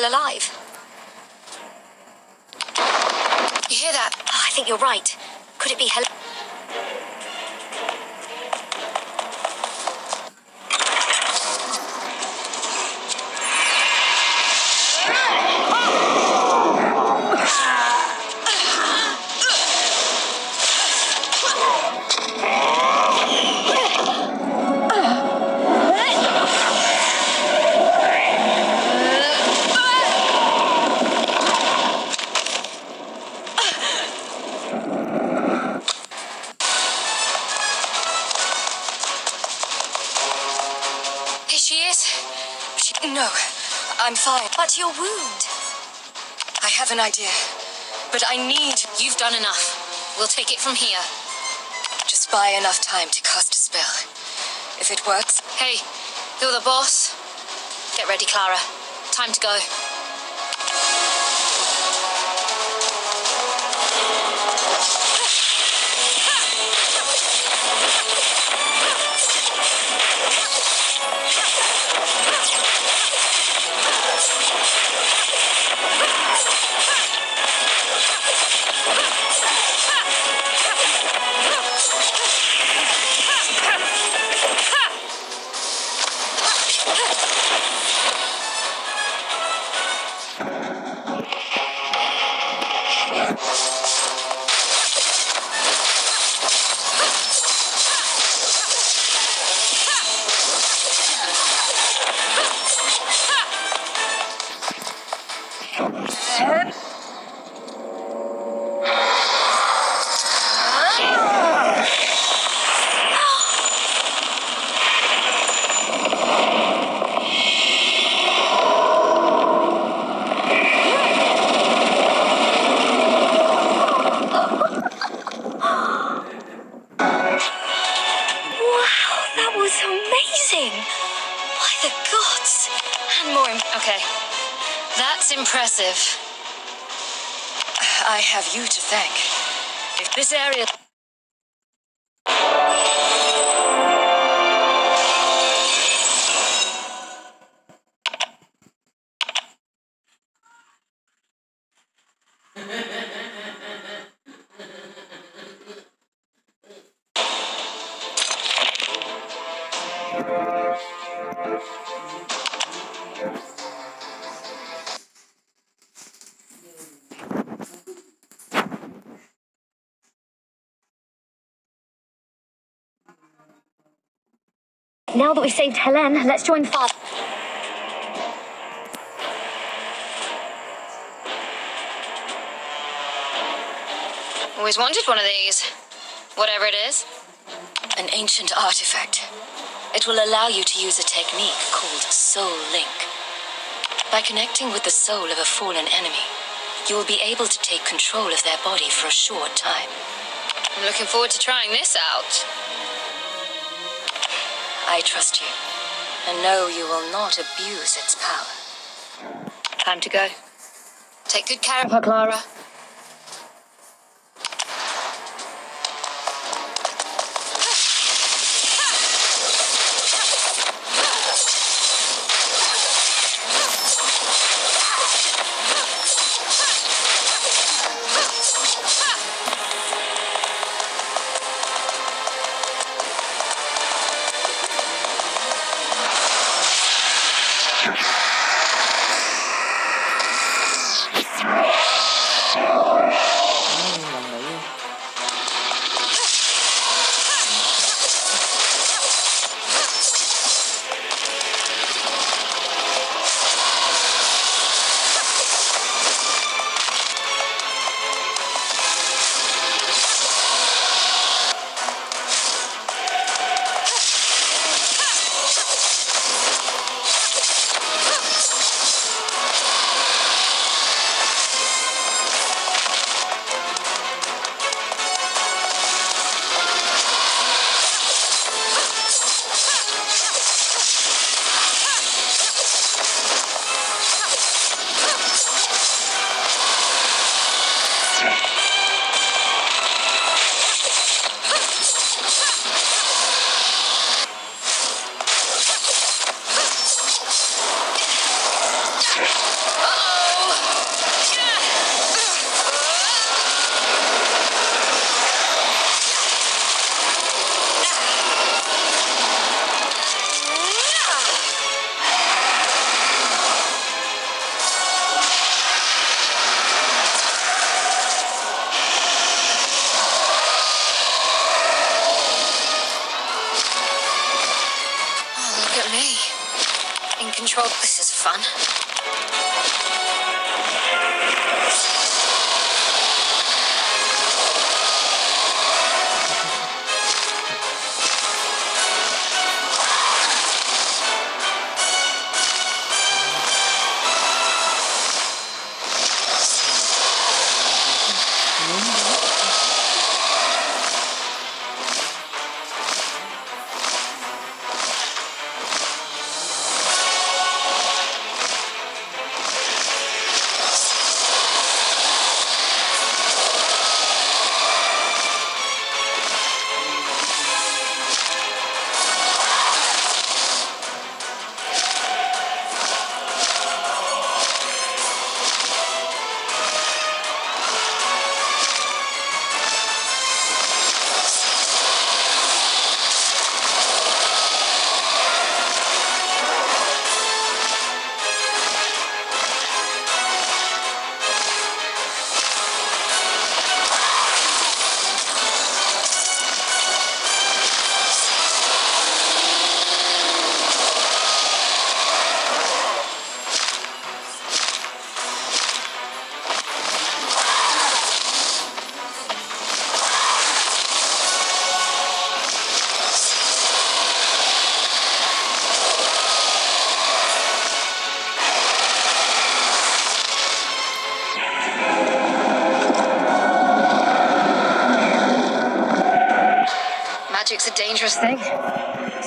still alive? You hear that? Oh, I think you're right. Could it be Helene? I'm fine. But your wound. I have an idea. But I need... You've done enough. We'll take it from here. Just buy enough time to cast a spell. If it works, Hey, you're the boss. Get ready, Clara. Time to go. Yeah. Impressive. I have you to thank. If this area. Now that we've saved Helene, let's join Father. Always wanted one of these. Whatever it is. An ancient artifact. It will allow you to use a technique called Soul Link. By connecting with the soul of a fallen enemy, you will be able to take control of their body for a short time. I'm looking forward to trying this out. I trust you, and know you will not abuse its power. Time to go. Take good care of her, Clara. Control. This is fun.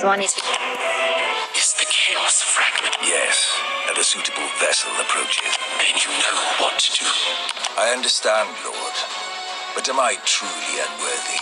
So I need. Is the Chaos Fragment? Yes, and a suitable vessel approaches. Then you know what to do. I understand, Lord, but am I truly unworthy?